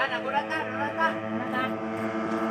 Mana? Aku datang, aku